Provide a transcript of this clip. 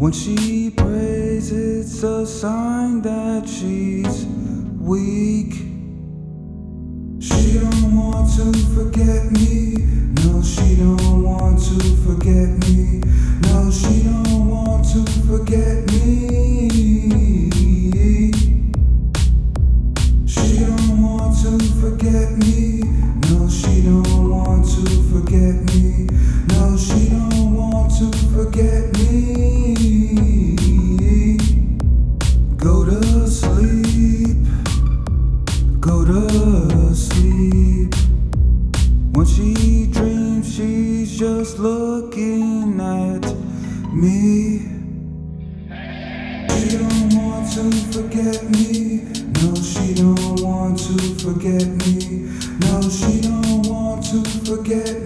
When she prays, it's a sign that she's weak. She don't want to forget Go to sleep. When she dreams, she's just looking at me. She don't want to forget me. No, she don't want to forget me. No, she don't want to forget